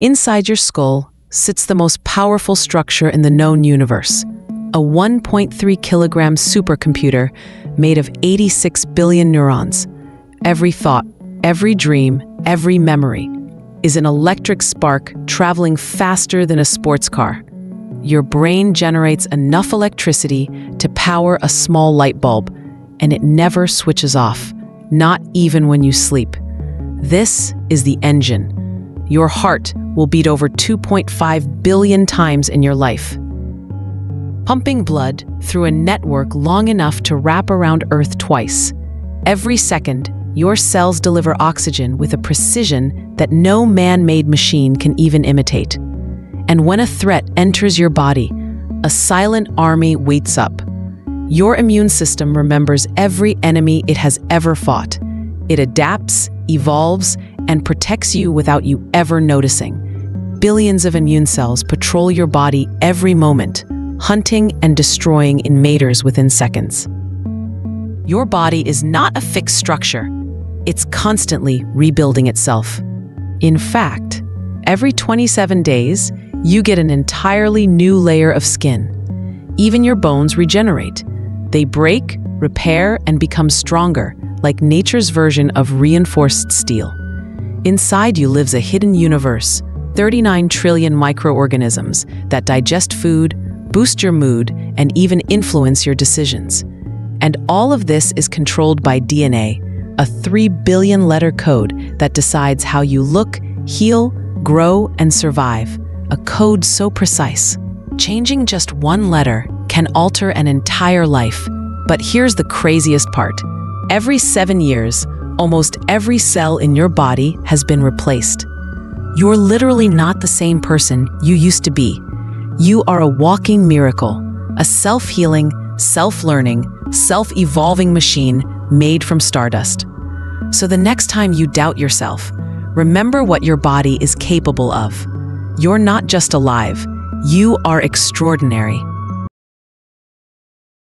Inside your skull sits the most powerful structure in the known universe, a 1.3 kilogram supercomputer made of 86 billion neurons. Every thought, every dream, every memory is an electric spark traveling faster than a sports car. Your brain generates enough electricity to power a small light bulb, and it never switches off, not even when you sleep. This is the engine. Your heart will beat over 2.5 billion times in your life. Pumping blood through a network long enough to wrap around Earth twice. Every second, your cells deliver oxygen with a precision that no man made machine can even imitate. And when a threat enters your body, a silent army waits up. Your immune system remembers every enemy it has ever fought. It adapts, evolves, and protects you without you ever noticing. Billions of immune cells patrol your body every moment, hunting and destroying invaders within seconds. Your body is not a fixed structure. It's constantly rebuilding itself. In fact, every 27 days, you get an entirely new layer of skin. Even your bones regenerate. They break, repair, and become stronger, like nature's version of reinforced steel. Inside you lives a hidden universe, 39 trillion microorganisms that digest food, boost your mood, and even influence your decisions. And all of this is controlled by DNA, a 3 billion letter code that decides how you look, heal, grow, and survive. A code so precise. Changing just one letter can alter an entire life. But here's the craziest part. Every seven years, almost every cell in your body has been replaced. You're literally not the same person you used to be. You are a walking miracle, a self-healing, self-learning, self-evolving machine made from stardust. So the next time you doubt yourself, remember what your body is capable of. You're not just alive, you are extraordinary.